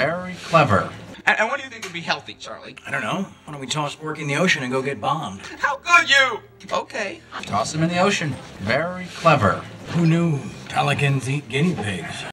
Very clever. And, what do you think would be healthy, Charlie? I don't know. Why don't we toss Porky in the ocean and go get bombed? How could you? Okay. Toss him in the ocean. Very clever. Who knew pelicans eat guinea pigs?